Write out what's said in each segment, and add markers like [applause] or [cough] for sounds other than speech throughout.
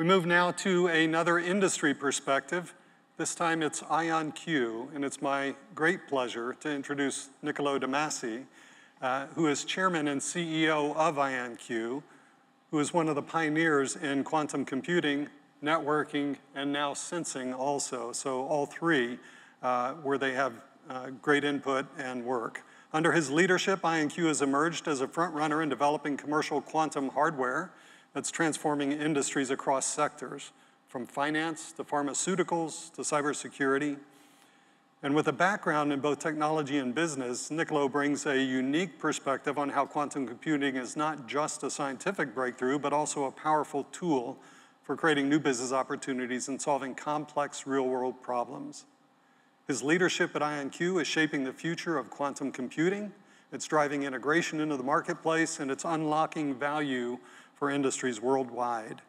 We move now to another industry perspective. This time it's IonQ, and it's my great pleasure to introduce Niccolo de uh, who is chairman and CEO of IonQ, who is one of the pioneers in quantum computing, networking, and now sensing also. So all three, uh, where they have uh, great input and work. Under his leadership, IonQ has emerged as a front runner in developing commercial quantum hardware that's transforming industries across sectors, from finance to pharmaceuticals to cybersecurity. And with a background in both technology and business, Niccolo brings a unique perspective on how quantum computing is not just a scientific breakthrough, but also a powerful tool for creating new business opportunities and solving complex real-world problems. His leadership at IonQ is shaping the future of quantum computing. It's driving integration into the marketplace, and it's unlocking value for industries worldwide.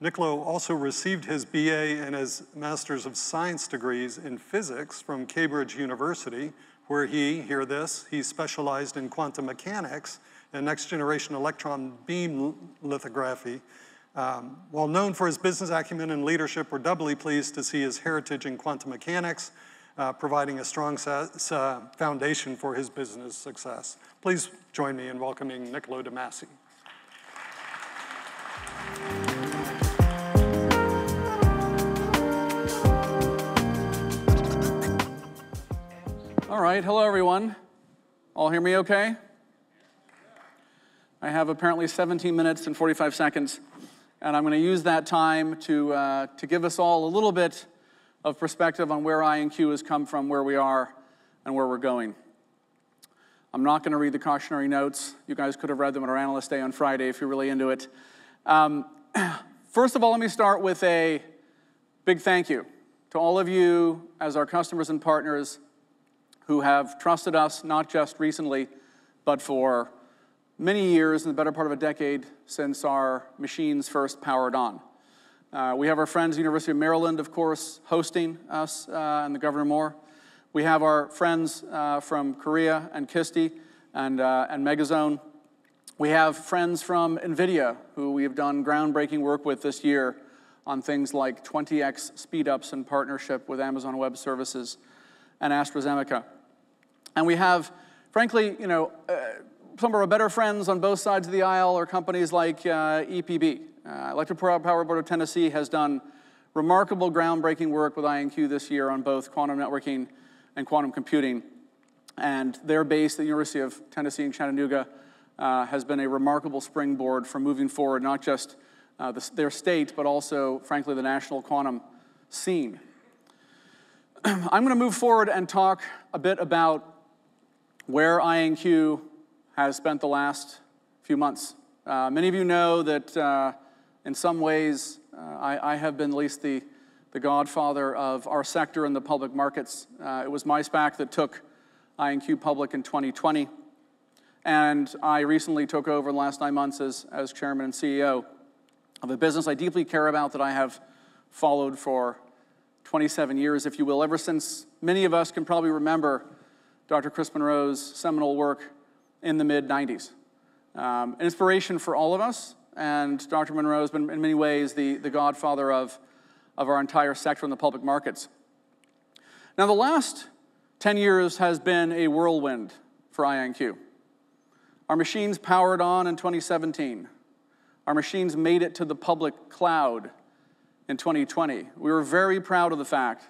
Niccolo also received his BA and his Master's of Science degrees in physics from Cambridge University, where he, hear this, he specialized in quantum mechanics and next generation electron beam lithography. Um, while known for his business acumen and leadership, we're doubly pleased to see his heritage in quantum mechanics, uh, providing a strong uh, foundation for his business success. Please join me in welcoming Niccolo de Masi. All right, hello everyone. All hear me okay? I have apparently 17 minutes and 45 seconds, and I'm going to use that time to, uh, to give us all a little bit of perspective on where IonQ has come from, where we are, and where we're going. I'm not going to read the cautionary notes. You guys could have read them at our Analyst Day on Friday if you're really into it. Um, [clears throat] first of all, let me start with a big thank you to all of you as our customers and partners who have trusted us not just recently, but for many years, and the better part of a decade, since our machines first powered on. Uh, we have our friends, University of Maryland, of course, hosting us uh, and the Governor Moore. We have our friends uh, from Korea and KISTI and, uh, and Megazone. We have friends from NVIDIA who we have done groundbreaking work with this year on things like 20x speedups in partnership with Amazon Web Services and AstraZeneca. And we have, frankly, you know, uh, some of our better friends on both sides of the aisle are companies like uh, EPB. Uh, Electric Power Board of Tennessee has done remarkable groundbreaking work with IonQ this year on both quantum networking and quantum computing. And they're based at the University of Tennessee in Chattanooga uh, has been a remarkable springboard for moving forward, not just uh, the, their state, but also, frankly, the national quantum scene. [clears throat] I'm going to move forward and talk a bit about where IonQ has spent the last few months. Uh, many of you know that uh, in some ways uh, I, I, have been at least the, the godfather of our sector in the public markets. Uh, it was my SPAC that took IonQ public in 2020. And I recently took over the last nine months as, as chairman and CEO of a business I deeply care about that I have followed for 27 years, if you will, ever since many of us can probably remember Dr. Chris Monroe's seminal work in the mid 90s. Um, an inspiration for all of us, and Dr. Monroe has been, in many ways, the, the godfather of, of our entire sector in the public markets. Now, the last 10 years has been a whirlwind for IonQ. Our machines powered on in 2017. Our machines made it to the public cloud in 2020. We were very proud of the fact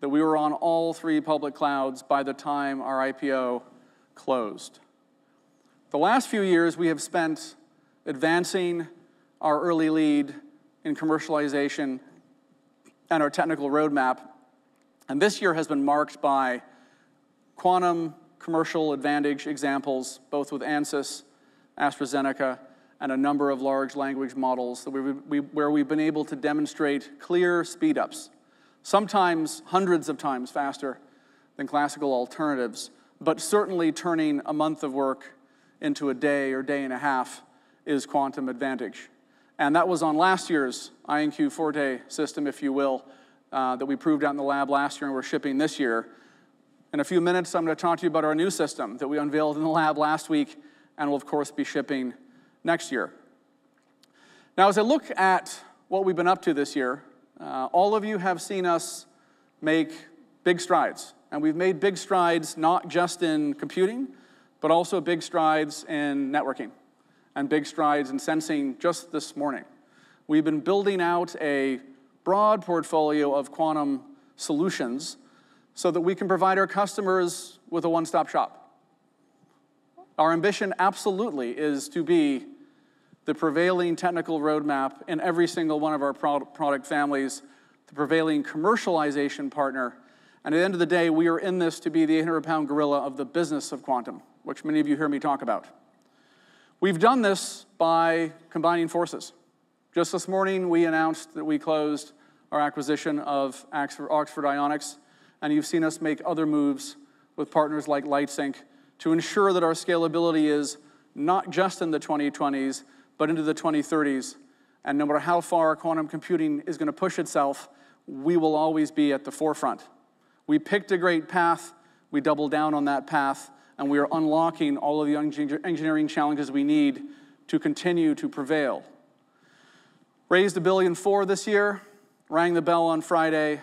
that we were on all three public clouds by the time our IPO closed. The last few years we have spent advancing our early lead in commercialization and our technical roadmap. And this year has been marked by quantum commercial advantage examples, both with ANSYS, AstraZeneca, and a number of large language models where we've been able to demonstrate clear speedups, sometimes hundreds of times faster than classical alternatives, but certainly turning a month of work into a day or day and a half is quantum advantage. And that was on last year's IonQ Forte system, if you will, uh, that we proved out in the lab last year and we're shipping this year. In a few minutes, I'm going to talk to you about our new system that we unveiled in the lab last week and will, of course, be shipping next year. Now, as I look at what we've been up to this year, uh, all of you have seen us make big strides. And we've made big strides not just in computing, but also big strides in networking and big strides in sensing just this morning. We've been building out a broad portfolio of quantum solutions so that we can provide our customers with a one-stop shop. Our ambition absolutely is to be the prevailing technical roadmap in every single one of our product families, the prevailing commercialization partner, and at the end of the day, we are in this to be the 800 pound gorilla of the business of quantum, which many of you hear me talk about. We've done this by combining forces. Just this morning, we announced that we closed our acquisition of Oxford Ionics, and you've seen us make other moves with partners like Lightsynq to ensure that our scalability is not just in the 2020s, but into the 2030s. And no matter how far quantum computing is going to push itself, we will always be at the forefront. We picked a great path, we doubled down on that path, and we are unlocking all of the engineering challenges we need to continue to prevail. Raised a billion four this year, rang the bell on Friday,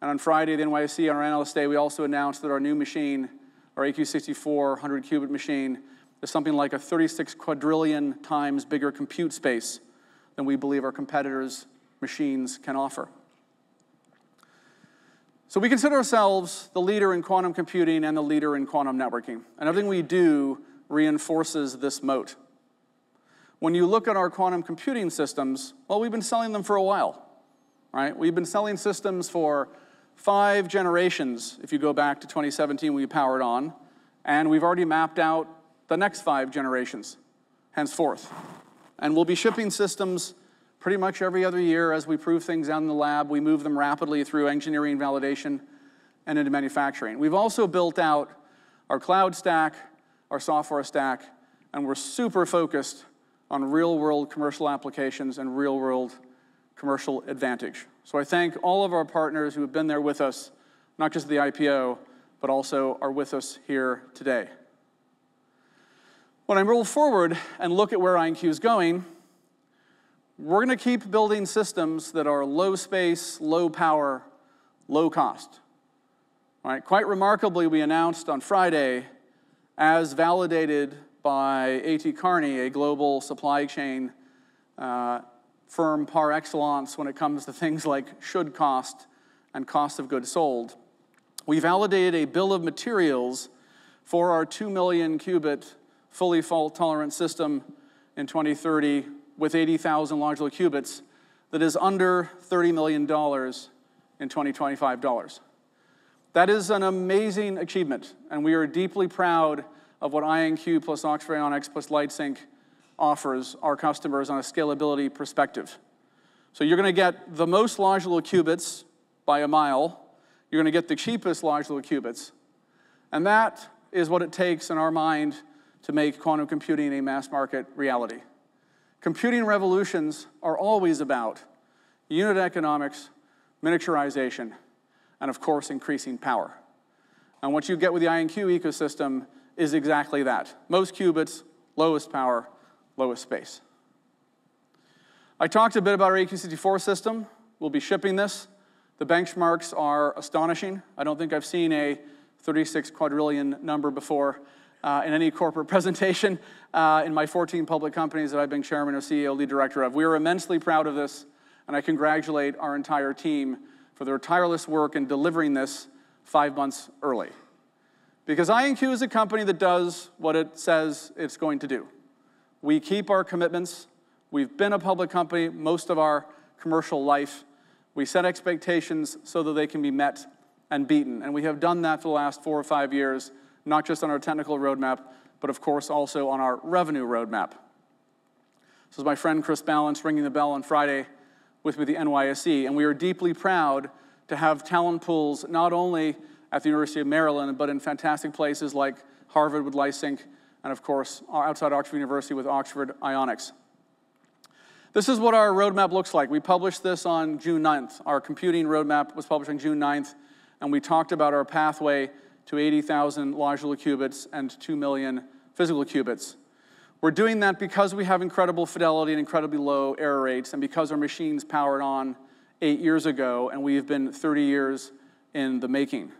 and on Friday, the on our analyst day, we also announced that our new machine, our AQ64 100 qubit machine, is something like a 36 quadrillion times bigger compute space than we believe our competitors' machines can offer. So we consider ourselves the leader in quantum computing and the leader in quantum networking. And everything we do reinforces this moat. When you look at our quantum computing systems, well, we've been selling them for a while, right? We've been selling systems for five generations, if you go back to 2017 we powered on, and we've already mapped out the next five generations henceforth. And we'll be shipping systems pretty much every other year as we prove things out in the lab. We move them rapidly through engineering validation and into manufacturing. We've also built out our cloud stack, our software stack, and we're super focused on real world commercial applications and real world commercial advantage. So I thank all of our partners who have been there with us, not just the IPO, but also are with us here today. When I roll forward and look at where IonQ is going, we're going to keep building systems that are low space, low power, low cost. All right, quite remarkably, we announced on Friday, as validated by A.T. Kearney, a global supply chain uh, firm par excellence when it comes to things like should cost and cost of goods sold. We validated a bill of materials for our 2 million qubit fully fault tolerant system in 2030 with 80,000 logical qubits that is under $30 million in 2025 dollars. That is an amazing achievement, and we are deeply proud of what IonQ plus Oxford Ionics plus Lightsynq offers our customers on a scalability perspective. So you're going to get the most logical qubits by a mile. You're going to get the cheapest logical qubits. And that is what it takes in our mind to make quantum computing a mass market reality. Computing revolutions are always about unit economics, miniaturization, and of course, increasing power. And what you get with the IonQ ecosystem is exactly that. Most qubits, lowest power, lowest space. I talked a bit about our AQ64 system. We'll be shipping this. The benchmarks are astonishing. I don't think I've seen a 36 quadrillion number before uh, in any corporate [laughs] presentation uh, in my 14 public companies that I've been chairman or CEO, lead director of. We are immensely proud of this, and I congratulate our entire team for their tireless work in delivering this five months early. Because IonQ is a company that does what it says it's going to do. We keep our commitments. We've been a public company most of our commercial life. We set expectations so that they can be met and beaten. And we have done that for the last four or five years not just on our technical roadmap, but of course also on our revenue roadmap. This is my friend Chris Ballance ringing the bell on Friday with me the NYSE, and we are deeply proud to have talent pools not only at the University of Maryland, but in fantastic places like Harvard with Lightsynq, and of course outside Oxford University with Oxford Ionics. This is what our roadmap looks like. We published this on June 9th. Our computing roadmap was published on June 9th, and we talked about our pathway to 80,000 logical qubits and 2 million physical qubits. We're doing that because we have incredible fidelity and incredibly low error rates, and because our machines powered on eight years ago, and we've been 30 years in the making.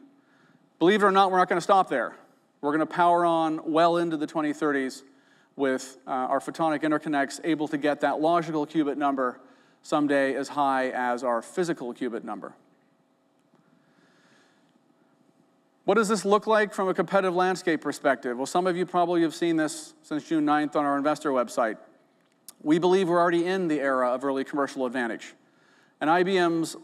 Believe it or not, we're not going to stop there. We're going to power on well into the 2030s with uh, our photonic interconnects able to get that logical qubit number someday as high as our physical qubit number. What does this look like from a competitive landscape perspective? Well, some of you probably have seen this since June 9th on our investor website. We believe we're already in the era of early commercial advantage. And IBM's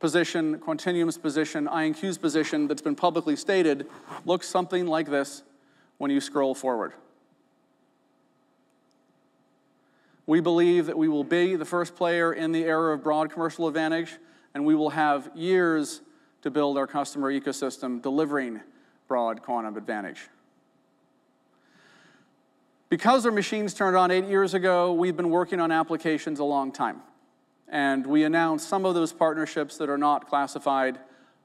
position, Quantinuum's position, IonQ's position that's been publicly stated looks something like this when you scroll forward. We believe that we will be the first player in the era of broad commercial advantage, and we will have years to build our customer ecosystem delivering broad quantum advantage. Because our machines turned on eight years ago, we've been working on applications a long time. And we announced some of those partnerships that are not classified.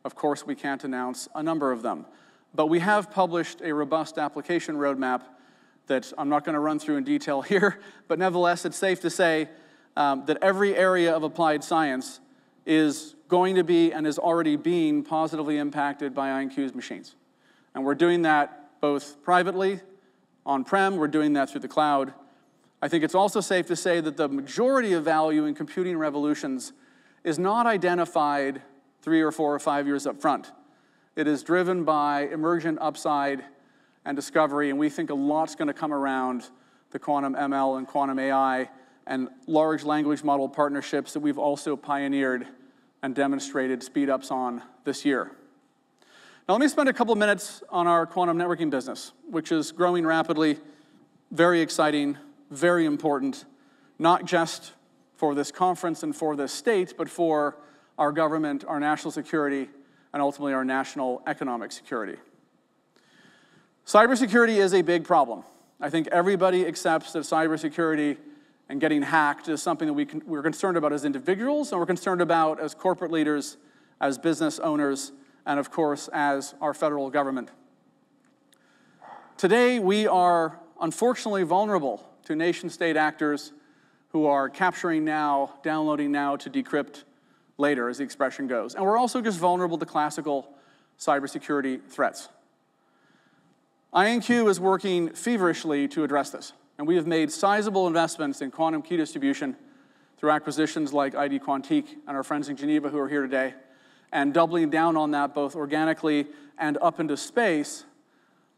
Of course, we can't announce a number of them. But we have published a robust application roadmap that I'm not going to run through in detail [laughs] here, but nevertheless, it's safe to say um, that every area of applied science is going to be and is already being positively impacted by IonQ's machines. And we're doing that both privately, on-prem, we're doing that through the cloud. I think it's also safe to say that the majority of value in computing revolutions is not identified three or four or five years up front. It is driven by emergent upside and discovery, and we think a lot's going to come around the quantum ML and quantum AI and large language model partnerships that we've also pioneered and demonstrated speed ups on this year. Now, let me spend a couple minutes on our quantum networking business, which is growing rapidly, very exciting, very important, not just for this conference and for this state, but for our government, our national security, and ultimately our national economic security. Cybersecurity is a big problem. I think everybody accepts that cybersecurity and getting hacked is something that we we're concerned about as individuals and we're concerned about as corporate leaders, as business owners, and of course, as our federal government. Today, we are unfortunately vulnerable to nation state actors who are capturing now, downloading now to decrypt later, as the expression goes. And we're also just vulnerable to classical cybersecurity threats. IonQ is working feverishly to address this. And we have made sizable investments in quantum key distribution through acquisitions like ID Quantique and our friends in Geneva who are here today, and doubling down on that both organically and up into space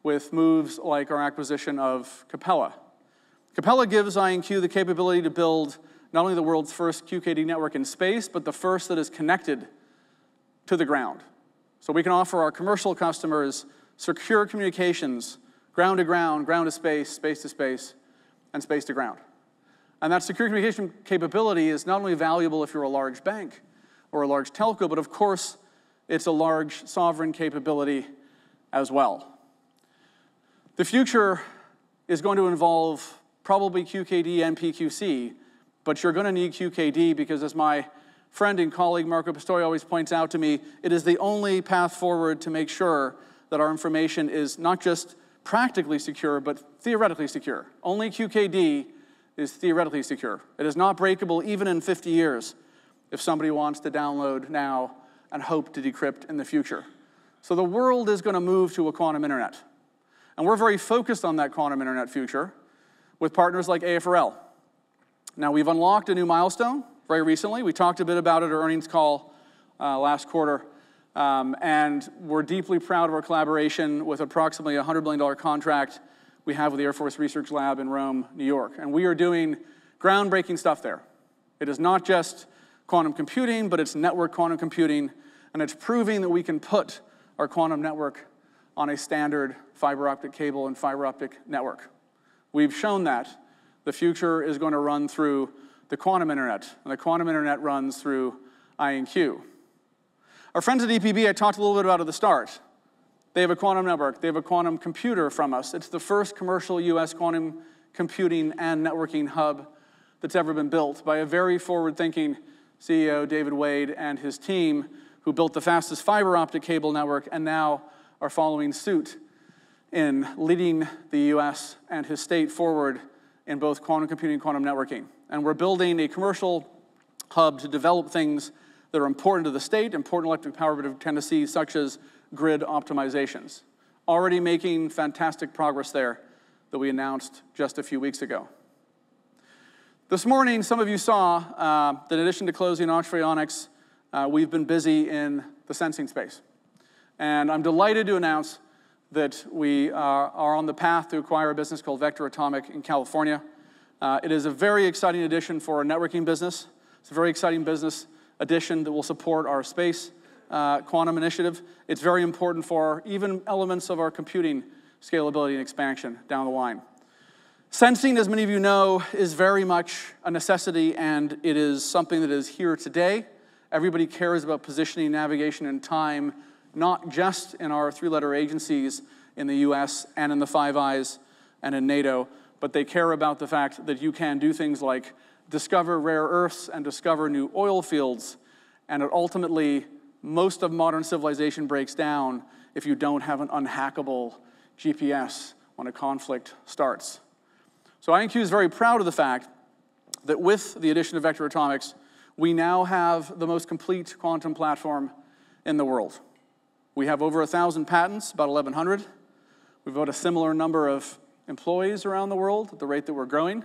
with moves like our acquisition of Capella. Capella gives IonQ the capability to build not only the world's first QKD network in space, but the first that is connected to the ground. So we can offer our commercial customers secure communications, ground to ground, ground to space, space to space, and space to ground. And that secure communication capability is not only valuable if you're a large bank or a large telco, but of course, it's a large sovereign capability as well. The future is going to involve probably QKD and PQC, but you're going to need QKD because, as my friend and colleague Marco Pistoia always points out to me, it is the only path forward to make sure that our information is not just practically secure, but theoretically secure. Only QKD is theoretically secure. It is not breakable even in 50 years if somebody wants to download now and hope to decrypt in the future. So the world is going to move to a quantum internet. And we're very focused on that quantum internet future with partners like AFRL. Now, we've unlocked a new milestone very recently. We talked a bit about it at our earnings call uh, last quarter. Um, and we're deeply proud of our collaboration with approximately a $100 million contract we have with the Air Force Research Lab in Rome, New York. And we are doing groundbreaking stuff there. It is not just quantum computing, but it's network quantum computing, and it's proving that we can put our quantum network on a standard fiber optic cable and fiber optic network. We've shown that. The future is going to run through the quantum internet, and the quantum internet runs through IonQ. Our friends at EPB, I talked a little bit about at the start. They have a quantum network, they have a quantum computer from us. It's the first commercial US quantum computing and networking hub that's ever been built by a very forward thinking CEO, David Wade, and his team, who built the fastest fiber optic cable network and now are following suit in leading the US and his state forward in both quantum computing and quantum networking. And we're building a commercial hub to develop things that are important to the state, important electric power of Tennessee, such as grid optimizations. Already making fantastic progress there that we announced just a few weeks ago. This morning, some of you saw uh, that in addition to closing Ochre uh, we've been busy in the sensing space. And I'm delighted to announce that we are, are on the path to acquire a business called Vector Atomic in California. Uh, it is a very exciting addition for our networking business. It's a very exciting business addition that will support our space uh, quantum initiative. It's very important for even elements of our computing scalability and expansion down the line. Sensing, as many of you know, is very much a necessity and it is something that is here today. Everybody cares about positioning, navigation, and time, not just in our three letter agencies in the US and in the Five Eyes and in NATO, but they care about the fact that you can do things like discover rare earths and discover new oil fields, and ultimately, most of modern civilization breaks down if you don't have an unhackable GPS when a conflict starts. So IonQ is very proud of the fact that with the addition of Vector Atomics, we now have the most complete quantum platform in the world. We have over 1,000 patents, about 1,100. We've got a similar number of employees around the world at the rate that we're growing.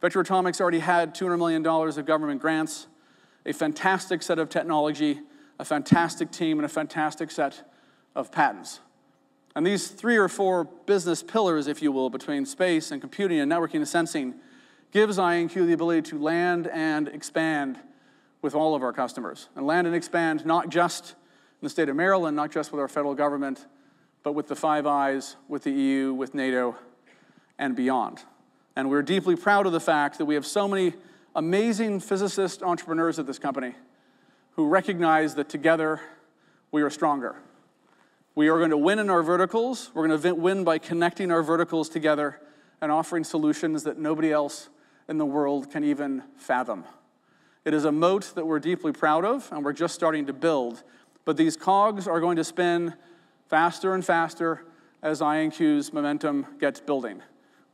Vector Atomics already had $200 million of government grants, a fantastic set of technology, a fantastic team, and a fantastic set of patents. And these three or four business pillars, if you will, between space and computing and networking and sensing, gives IonQ the ability to land and expand with all of our customers. And land and expand not just in the state of Maryland, not just with our federal government, but with the Five Eyes, with the EU, with NATO, and beyond. And we're deeply proud of the fact that we have so many amazing physicist entrepreneurs at this company who recognize that together we are stronger. We are going to win in our verticals. We're going to win by connecting our verticals together and offering solutions that nobody else in the world can even fathom. It is a moat that we're deeply proud of, and we're just starting to build. But these cogs are going to spin faster and faster as IonQ's momentum gets building.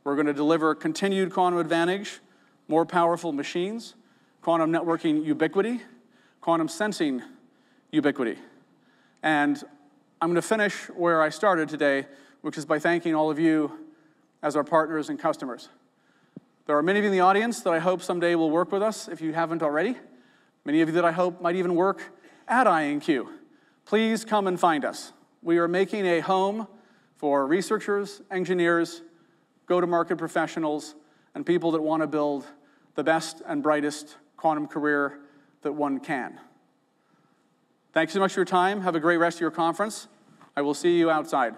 We're going to deliver continued quantum advantage, more powerful machines, quantum networking ubiquity, quantum sensing ubiquity. And I'm going to finish where I started today, which is by thanking all of you as our partners and customers. There are many of you in the audience that I hope someday will work with us if you haven't already. Many of you that I hope might even work at IonQ. Please come and find us. We are making a home for researchers, engineers, go to market professionals, and people that want to build the best and brightest quantum career that one can. Thanks so much for your time. Have a great rest of your conference. I will see you outside.